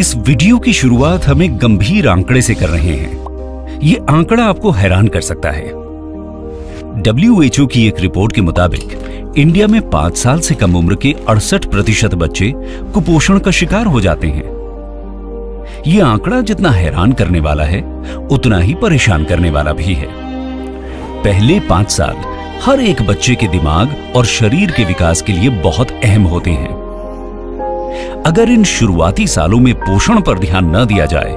इस वीडियो की शुरुआत हम एक गंभीर आंकड़े से कर रहे हैं। ये आंकड़ा आपको हैरान कर सकता है। डब्ल्यूएचओ की एक रिपोर्ट के मुताबिक, इंडिया में पाँच साल से कम उम्र के अड़सठ प्रतिशत बच्चे कुपोषण का शिकार हो जाते हैं। यह आंकड़ा जितना हैरान करने वाला है, उतना ही परेशान करने वाला भी है। पहले पाँच साल हर एक बच्चे के दिमाग और शरीर के विकास के लिए बहुत अहम होते हैं। अगर इन शुरुआती सालों में पोषण पर ध्यान न दिया जाए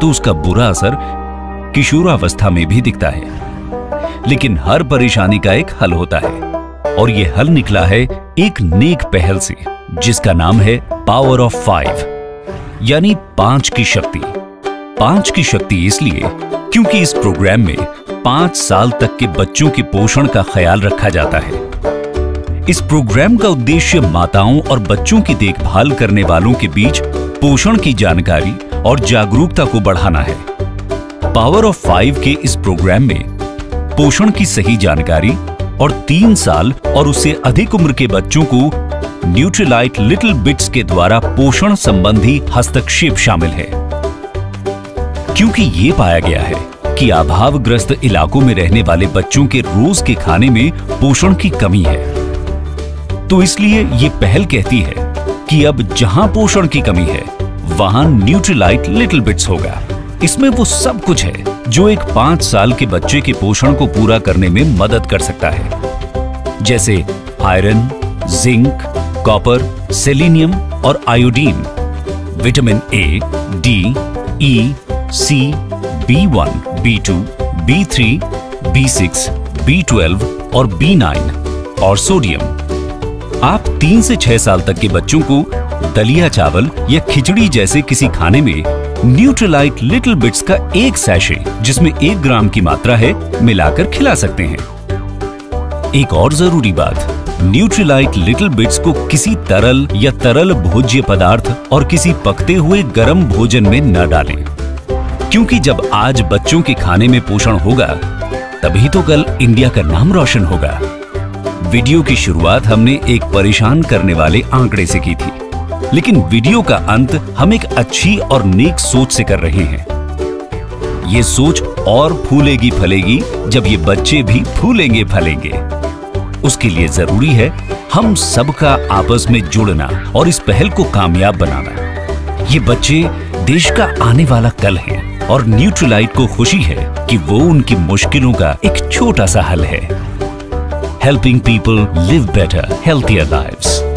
तो उसका बुरा असर किशोरावस्था में भी दिखता है। लेकिन हर परेशानी का एक हल होता है, और यह हल निकला है एक नेक पहल से, जिसका नाम है पावर ऑफ़ फाइव, यानी पाँच की शक्ति। पाँच की शक्ति इसलिए क्योंकि इस प्रोग्राम में पाँच साल तक के बच्चों के पोषण का ख्याल रखा जाता है। इस प्रोग्राम का उद्देश्य माताओं और बच्चों की देखभाल करने वालों के बीच पोषण की जानकारी और जागरूकता को बढ़ाना है। पावर ऑफ़ फाइव के इस प्रोग्राम में पोषण की सही जानकारी और तीन साल और उससे अधिक उम्र के बच्चों को न्यूट्रिलाइट लिटिल बिट्स के द्वारा पोषण संबंधी हस्तक्षेप शामिल है। क्योंकि ये पाया गया है कि अभावग्रस्त इलाकों में रहने वाले बच्चों के रोज के खाने में पोषण की कमी है। तो इसलिए ये पहल कहती है कि अब जहाँ पोषण की कमी है, वहाँ न्यूट्रिलाइट लिटिल बिट्स होगा। इसमें वो सब कुछ है जो एक पाँच साल के बच्चे के पोषण को पूरा करने में मदद कर सकता है। जैसे आयरन जिंक कॉपर सेलिनियम और iodine vitamin A D E C B one B two B three B six B twelve और बी नाइन और सोडियम आप तीन से छह साल तक के बच्चों को दलिया चावल या खिचड़ी जैसे किसी खाने में न्यूट्रलाइट लिटिल बिट्स का एक सैशे जिसमें एक ग्राम की मात्रा है, मिलाकर खिला सकते हैं। एक और ज़रूरी बात न्यूट्रिलाइट लिटिल बिट्स को किसी तरल या तरल भोज्य पदार्थ और किसी पकते हुए गर्म भोजन में न डालें, क्योंकि जब आज बच्चों के खाने में पोषण होगा, तभी तो कल इंडिया का नाम रोशन होगा। वीडियो की शुरुआत हमने एक परेशान करने वाले आंकड़े से की थी। लेकिन वीडियो का अंत हम एक अच्छी और नेक सोच से कर रहे हैं। ये सोच और फूलेगी फलेगी, जब ये बच्चे भी फूलेंगे फलेंगे। उसके लिए ज़रूरी है हम सबका आपस में जुड़ना और इस पहल को कामयाब बनाना। ये बच्चे देश का आने वाला कल हैं और न्यूट्रलाइट को खुशी है कि वो उनकी मुश्किलों का एक छोटा सा हल है। helping people live better, healthier lives.